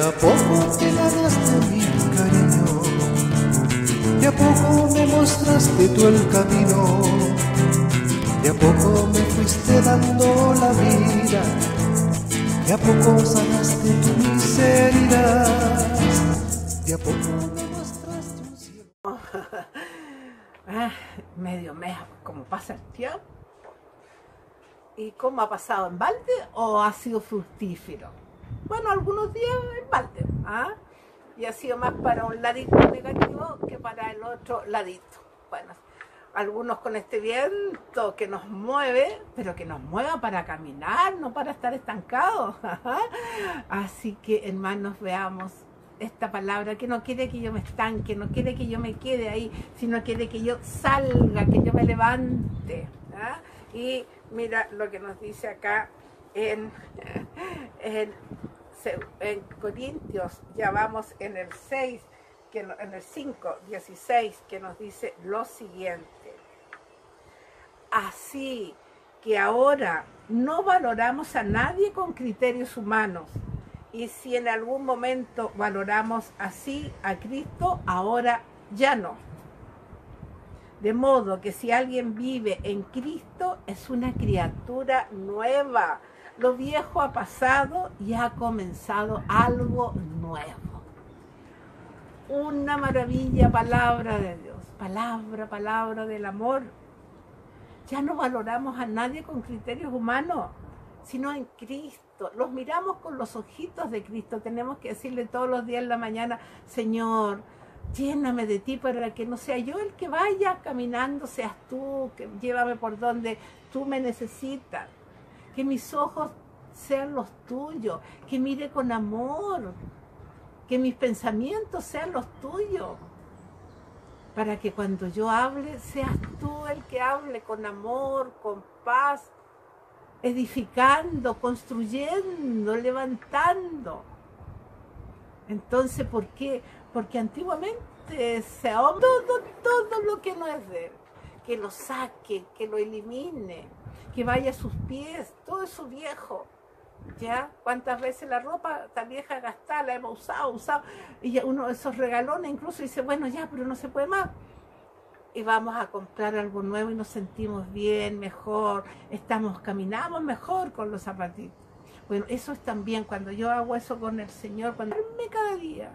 a poco te ganaste mi cariño, de a poco me mostraste tú el camino, de a poco me fuiste dando la vida, de a poco sanaste tu miseria, de a poco me mostraste un cielo. Ah, medio mes, como pasa el tiempo. ¿Y cómo ha pasado en balde o ha sido fructífero? Bueno, algunos días en balde, ¿ah? Y ha sido más para un ladito negativo que para el otro ladito. Bueno, algunos con este viento que nos mueve, pero que nos mueva para caminar, no para estar estancados. Así que, hermanos, veamos esta palabra que no quiere que yo me estanque, no quiere que yo me quede ahí, sino quiere que yo salga, que yo me levante. ¿ah? Y mira lo que nos dice acá en, en, en Corintios, ya vamos en el 6, que, en el 5, 16, que nos dice lo siguiente. Así que ahora no valoramos a nadie con criterios humanos. Y si en algún momento valoramos así a Cristo, ahora ya no. De modo que si alguien vive en Cristo, es una criatura nueva. Lo viejo ha pasado y ha comenzado algo nuevo. Una maravilla palabra de Dios, palabra, palabra del amor. Ya no valoramos a nadie con criterios humanos, sino en Cristo. Los miramos con los ojitos de Cristo. Tenemos que decirle todos los días en la mañana, Señor, lléname de ti para que no sea yo el que vaya caminando, seas tú, que llévame por donde tú me necesitas. Que mis ojos sean los tuyos, que mire con amor, que mis pensamientos sean los tuyos, para que cuando yo hable seas tú el que hable con amor, con paz, edificando, construyendo, levantando. Entonces, ¿por qué? Porque antiguamente se todo, todo lo que no es de él, que lo saque, que lo elimine, que vaya a sus pies, todo eso viejo. ¿Ya? ¿Cuántas veces la ropa está vieja gastada, la hemos usado, usado? Y uno de esos regalones incluso dice, bueno, ya, pero no se puede más. Y vamos a comprar algo nuevo y nos sentimos bien, mejor, estamos, caminamos mejor con los zapatitos. Bueno, eso es también cuando yo hago eso con el Señor, cuando me cada día,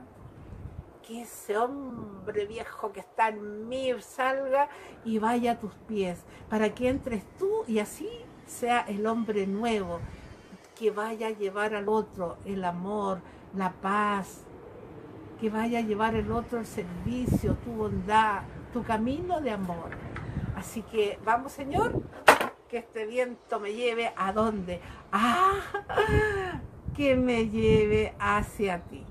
que ese hombre viejo que está en mí salga y vaya a tus pies, para que entres tú y así sea el hombre nuevo, que vaya a llevar al otro el amor, la paz, que vaya a llevar el otro el servicio, tu bondad, tu camino de amor. Así que vamos, Señor, que este viento me lleve a dónde? Ah, que me lleve hacia ti.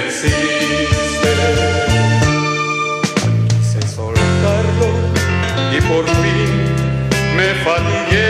persiste. Quise soltarlo y por fin me fatigué.